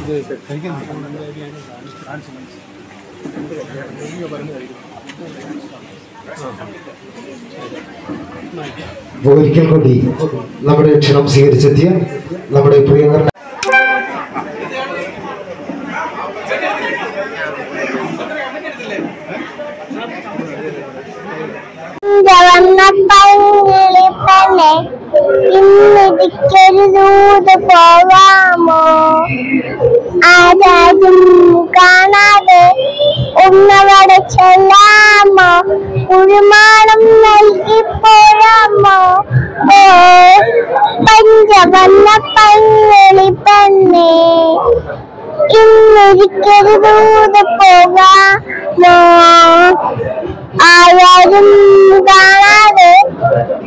ഇത് കഴിക്കാൻ ഒരിക്കൽ കൂടി നമ്മുടെ ക്ഷണം സ്വീകരിച്ചെത്തിയ നമ്മുടെ വന്നപ്പങ്ങിളിപ്പന്നെ ഇന്നിരിക്കരുതൂത് പോവാമോ? ആരാരും കാണാതെ ഒന്നവടെ ചെല്ലാമോ? കുരുമാണം നൽകി പോരാമോ ഓ പഞ്ചവന്ന പങ്ങിളിപ്പന്നെ ഇന്നിരിക്കരുതൂത് പോകാമോ? ആരും കാണാതെ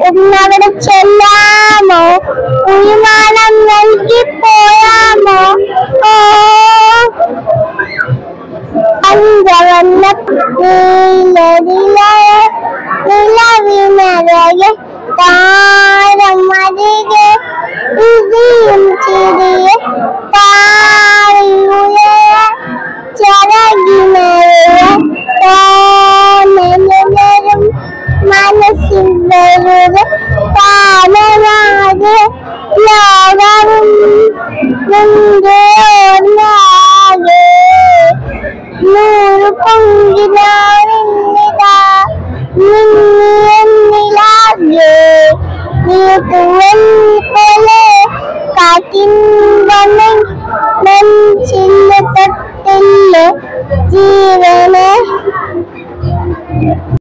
ഒന്നവടെ ചെല്ലാമോ? കുഴിമാനം അഞ്ചവന്ന നിലവിനരകെ താരം അരികെ ഇടിയും ചിരിയെ താഴിയുയര ചിറകിനേറെ തോന്നലും മനസ്സിൽ വരുത് താനമാകെ ലോകവും നിന്റെ Angelina, Nilaje, Nilkuwen Pele, tin Vanen, Men Chilipatille, Jeevane,